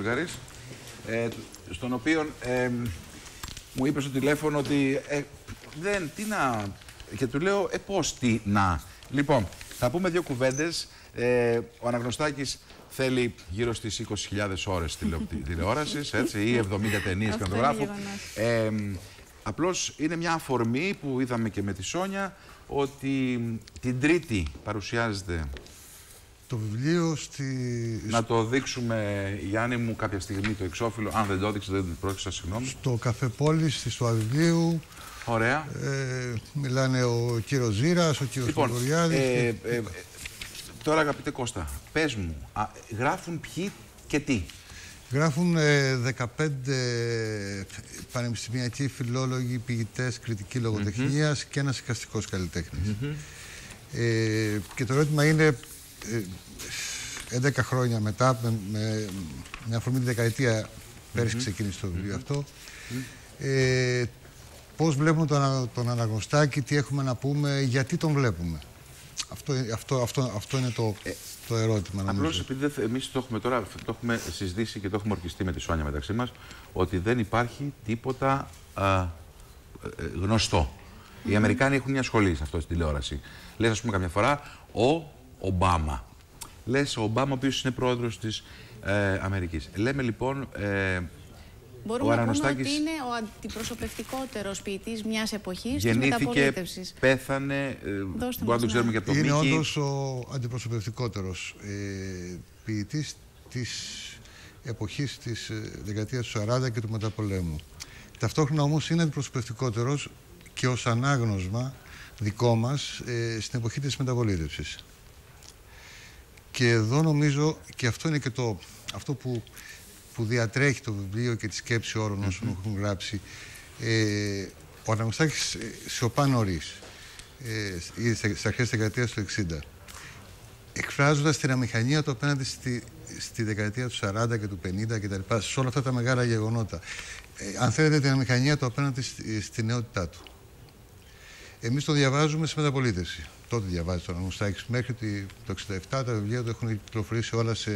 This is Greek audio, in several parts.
Βούλγαρης, ε, στον οποίο ε, μου είπες στο τηλέφωνο ότι ε, δεν, τι να, και του λέω, ε, πώς, τι να. Λοιπόν, θα πούμε δύο κουβέντες. Ε, ο Αναγνωστάκης θέλει γύρω στις 20.000 ώρες τηλεόρασης, έτσι, ή 70 ταινίες κινηματογράφου. Ε, απλώς είναι μια αφορμή που είδαμε και με τη Σόνια, ότι την Τρίτη παρουσιάζεται το βιβλίο στη... Να το δείξουμε, Γιάννη μου, κάποια στιγμή το εξώφυλλο. Αν δεν το έδειξε, δεν πρόκειται, συγγνώμη. Στο καφέ πόλης, στη Στοά βιβλίου. Ωραία. Ε, μιλάνε ο κύριος Ζήρας, ο κύριος λοιπόν, ε, ε, ε, τώρα, αγαπητέ Κώστα, πες μου, α, γράφουν ποιοι και τι; Γράφουν 15 πανεπιστημιακοί φιλόλογοι, ποιητές, κριτικοί λογοτεχνίας mm και ένας εικαστικό καλλιτέχνης. ε, και το ερώτημα είναι 11 ε, χρόνια μετά, με, με, με αφορμή τη δεκαετία, πέρυσι ξεκίνησε το βιβλίο αυτό, ε, πώς βλέπουμε τον, τον αναγνωστάκι, τι έχουμε να πούμε, γιατί τον βλέπουμε. Αυτό, αυτό, αυτό, αυτό είναι το, ε, το ερώτημα. Απλώς επειδή εμείς το έχουμε τώρα το έχουμε συζητήσει και το έχουμε ορκιστεί με τη Σόνια μεταξύ μας, ότι δεν υπάρχει τίποτα α, γνωστό. Οι Αμερικάνοι έχουν μια σχολή σε αυτό στην τηλεόραση. Λες, ας πούμε, καμιά φορά ο Ομπάμα. Λες ο Ομπάμα, ο οποίος είναι πρόεδρος της ε, Αμερικής. Λέμε λοιπόν. Ε, Μπορούμε να πούμε ότι είναι ο αντιπροσωπευτικότερος ποιητής μιας εποχής της μεταπολίτευσης. Πέθανε. Ε, μπορούμε να το ξέρουμε για το Είναι όντως ο αντιπροσωπευτικότερος ε, ποιητής της εποχής της ε, δεκαετίας του 40 και του μεταπολέμου. Ταυτόχρονα όμως είναι αντιπροσωπευτικότερος και ως ανάγνωσμα δικό μας ε, στην εποχή της μεταπολίτευσης. Και εδώ νομίζω, και αυτό είναι και το, αυτό που, που διατρέχει το βιβλίο και τη σκέψη όρων όσων mm -hmm. έχουν γράψει, ε, ο Αναγνωστάκης ε, σιωπά νωρίς, ε, ήδη στις αρχές της δεκαετίας του 60, εκφράζοντας την αμηχανία του απέναντι στη, στη δεκαετία του 40 και του 50 και τα λοιπά, σε όλα αυτά τα μεγάλα γεγονότα. Ε, αν θέλετε την αμηχανία του απέναντι στη, στη νεότητά του. Εμείς το διαβάζουμε σε μεταπολίτευση. Τότε διαβάζει τον Ανουστάκης μέχρι το 67. Τα βιβλία του έχουν κυκλοφορήσει όλα σε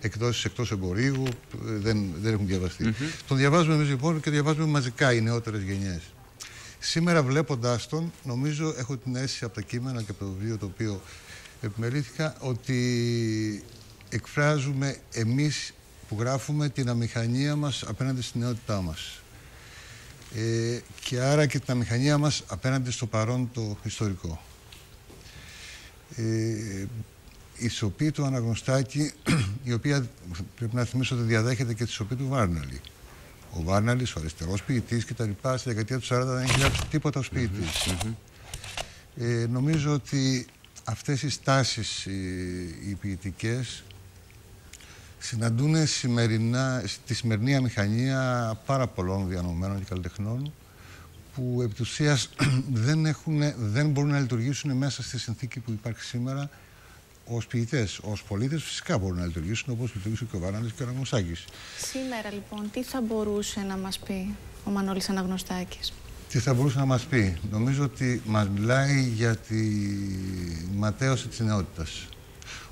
εκδόσεις εκτός εμπορίου. Δεν, δεν έχουν διαβαστεί. Mm -hmm. Τον διαβάζουμε εμείς λοιπόν και διαβάζουμε μαζικά οι νεότερες γενιές. Σήμερα βλέποντά τον, νομίζω έχω την αίσθηση από τα κείμενα και από το βιβλίο το οποίο επιμελήθηκα ότι εκφράζουμε εμείς που γράφουμε την αμηχανία μας απέναντι στην νεότητά μας ε, και άρα και την αμηχανία μας απέναντι στο παρόν το ιστορικό. Ε, η σοπή του Αναγνωστάκη, η οποία πρέπει να θυμίσω ότι διαδέχεται και τη σοπή του Βάρναλη. Ο Βάρναλης, ο αριστερός ποιητής και τα λοιπά, στη δεκαετία του 40 δεν έχει γράψει τίποτα ως ποιητής. ε, νομίζω ότι αυτές οι στάσεις οι, οι ποιητικές συναντούν σημερινά, στη σημερινή αμηχανία πάρα πολλών διανομένων και καλλιτεχνών που επί δεν, δεν μπορούν να λειτουργήσουν μέσα στη συνθήκη που υπάρχει σήμερα ως ποιητές, ως πολίτες, φυσικά μπορούν να λειτουργήσουν όπως λειτουργήσε και ο Βαράνη και ο Αναγνωστάκη. Σήμερα λοιπόν, τι θα μπορούσε να μας πει ο Μανώλης Αναγνωστάκης; Τι θα μπορούσε να μας πει; Νομίζω ότι μας μιλάει για τη ματέωση της νεότητας.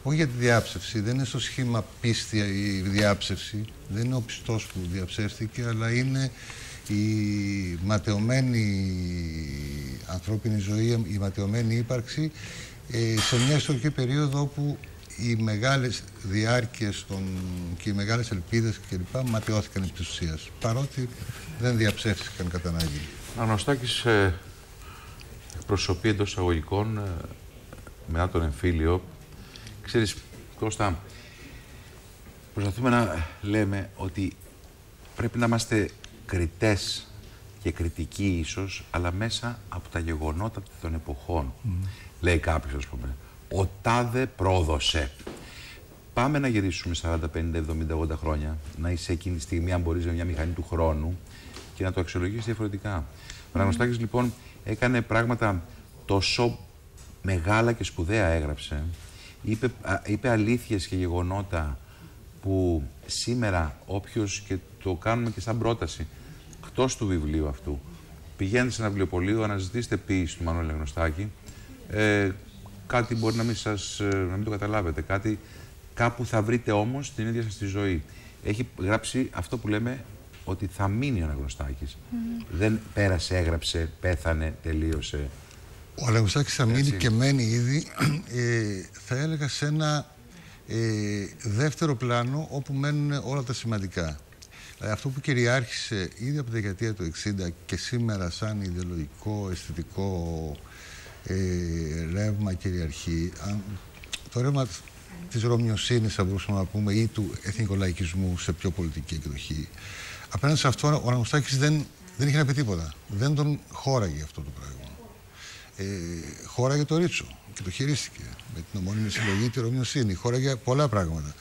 Όχι για τη διάψευση, δεν είναι στο σχήμα πίστια η διάψευση, δεν είναι ο πιστός που διαψεύστηκε, αλλά είναι η ματαιωμένη ανθρώπινη ζωή, η ματαιωμένη ύπαρξη ε, σε μια ιστορική περίοδο όπου οι μεγάλες διάρκειες των, και οι μεγάλες ελπίδες κλπ. ματαιώθηκαν επί της ουσίας, παρότι δεν διαψεύστηκαν κατά ανάγκη. Αναστάκης ε, εκπροσωπεί εντός εισαγωγικών ε, μετά τον εμφύλιο Ξέρεις, Κώστα, προσπαθούμε να λέμε ότι πρέπει να είμαστε κριτές και κριτικοί ίσως, αλλά μέσα από τα γεγονότα των εποχών. Λέει κάποιος, ας πούμε, ο τάδε πρόδωσε. Πάμε να γυρίσουμε 40, 50, 70, 80 χρόνια, να είσαι εκείνη τη στιγμή, αν μπορείς, με μια μηχανή του χρόνου και να το αξιολογήσεις διαφορετικά. Ο Ραγνοστάκης, λοιπόν, έκανε πράγματα τόσο μεγάλα και σπουδαία έγραψε, είπε, είπε αλήθειες και γεγονότα που σήμερα όποιος και το κάνουμε και σαν πρόταση εκτός του βιβλίου αυτού πηγαίνετε σε ένα βιβλιοπωλείο, αναζητήστε ποιήση του Μανώλη Γνωστάκη ε, κάτι μπορεί να μην, σας, ε, να μην το καταλάβετε κάτι κάπου θα βρείτε όμως την ίδια σας τη ζωή έχει γράψει αυτό που λέμε ότι θα μείνει ο Αναγνωστάκης. Δεν πέρασε, έγραψε, πέθανε, τελείωσε. Ο Αναγνωστάκης θα μείνει και μένει ήδη, ε, θα έλεγα, σε ένα ε, δεύτερο πλάνο όπου μένουν όλα τα σημαντικά. Δηλαδή αυτό που κυριάρχησε ήδη από τη δεκαετία του 60 και σήμερα σαν ιδεολογικό, αισθητικό ε, ρεύμα κυριαρχεί, το ρεύμα της ρωμιοσύνης θα μπορούσαμε να πούμε ή του εθνικολαϊκισμού σε πιο πολιτική εκδοχή. Απέναντι σε αυτό ο Αναγνωστάκης δεν, δεν είχε να πει τίποτα. Δεν τον χώραγε αυτό το πράγμα. Ε, χώραγε το Ρίτσο και το χειρίστηκε με την ομόνιμη συλλογή τη Ρωμιοσύνη. Χώραγε πολλά πράγματα.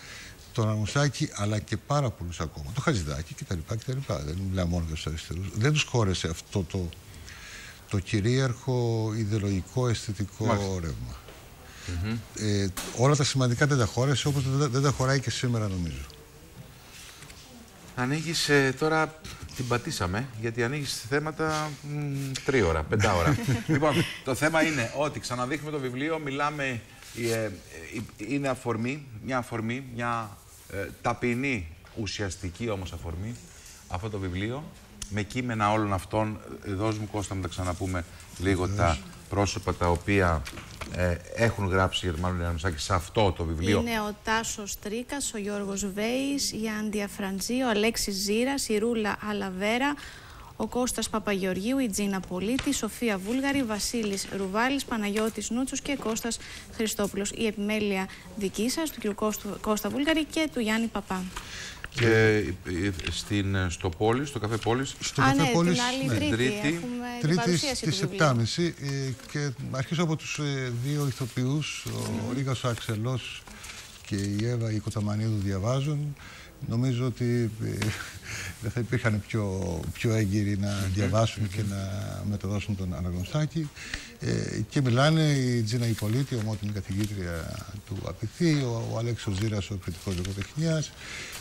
Τον Αναγνωστάκη αλλά και πάρα πολλούς ακόμα. Το Χατζηδάκη κτλ. κτλ. Δεν μιλάω μόνο για τους αριστερούς. Δεν τους χώρεσε αυτό το, το κυρίαρχο ιδεολογικό αισθητικό Μάλιστα. ρεύμα. Mm -hmm. ε, όλα τα σημαντικά δεν τα χώρεσε όπως δεν, δεν τα χωράει και σήμερα νομίζω. Ανοίγεις ε, τώρα, την πατήσαμε, γιατί ανοίγεις θέματα τρίωρα, πεντάωρα. λοιπόν, το θέμα είναι ότι ξαναδείχνουμε το βιβλίο, μιλάμε, ε, ε, είναι αφορμή, μια αφορμή, μια ταπεινή, ουσιαστική όμως αφορμή, αυτό το βιβλίο, με κείμενα όλων αυτών. Δώσ' μου Κώστα να τα ξαναπούμε λίγο τα πρόσωπα τα οποία ε, έχουν γράψει για τον Μάλλον Ιαννουσάκη σε αυτό το βιβλίο. Είναι ο Τάσος Τρίκας, ο Γιώργος Βέης, η Άντια Φραντζή, ο Αλέξης Ζήρας, η Ρούλα Αλαβέρα, ο Κώστας Παπαγεωργίου, η Τζίνα Πολίτης, η Σοφία Βούλγαρη, Βασίλης Ρουβάλης, Παναγιώτης Νούτσος και Κώστας Χριστόπουλος. Η επιμέλεια δική σας, του κ. Κώστα Βούλγαρη και του Γιάννη Παπά. Και στην, στο πόλης, στο καφέ πόλης. Στο Α, καφέ ναι, πόλης, την άλλη ναι. τρίτη, τρίτη, τρίτη στις 7.30 ε, και αρχίζω από τους ε, δύο ηθοποιούς, ο mm. Ρίγας ο Αξελός και η Εύα η Κοταμανίδου διαβάζουν. Νομίζω ότι ε, δεν θα υπήρχαν πιο, πιο έγκυροι να διαβάσουν και να μεταδώσουν τον αναγνωστάκι. Ε, και μιλάνε η Τζίνα Υπολίτη, ομότιμη καθηγήτρια του ΑΠΙΘΗ, ο, ο Αλέξος Ζήρας, ο κριτικός λογοτεχνίας,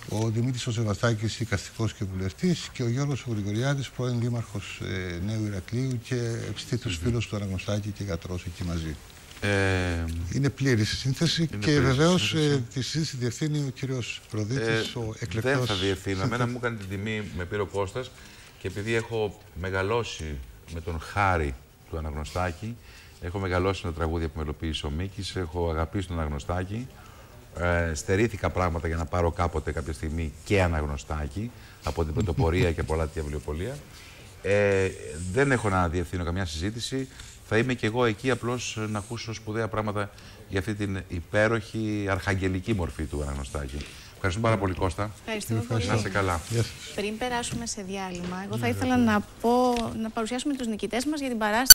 ο Δημήτρης Οζεβαστάκης, οικαστικός και βουλευτής και ο Γιώργος Γρηγοριάδης, πρώην δήμαρχος ε, Νέου Ηρακλείου και ευστήτους φίλος του Αναγνωστάκη και γιατρός εκεί μαζί. Ε, είναι πλήρης η σύνθεση και βεβαίως ε, τη συζήτηση διευθύνει ο κύριος Προδίτης, ε, ο εκλεκτός. Δεν θα διευθύνω. Εμένα μου έκανε την τιμή με πήρε ο Κώστας και επειδή έχω μεγαλώσει με τον χάρη του Αναγνωστάκη, έχω μεγαλώσει με τα τραγούδια που μελοποίησε ο Μίκης, έχω αγαπήσει τον Αναγνωστάκη. Ε, στερήθηκα πράγματα για να πάρω κάποτε κάποια στιγμή και Αναγνωστάκη από την πρωτοπορία και από πολλά τη βιβλιοπολία. Ε, δεν έχω να διευθύνω καμιά συζήτηση θα είμαι και εγώ εκεί απλώς να ακούσω σπουδαία πράγματα για αυτή την υπέροχη αρχαγγελική μορφή του Αναγνωστάκη. Ευχαριστούμε πάρα πολύ, Κώστα. Ευχαριστούμε πολύ. Να είστε καλά. Πριν περάσουμε σε διάλειμμα, εγώ θα ήθελα να, πω, να παρουσιάσουμε τους νικητές μας για την παράσταση.